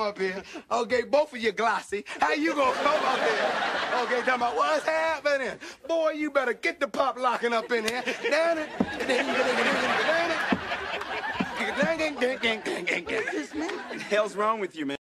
up here. Okay, both of you glossy. How you gonna come up here? Okay, talking about what's happening? Boy, you better get the pop locking up in here. Down it. What the hell's wrong with you, man?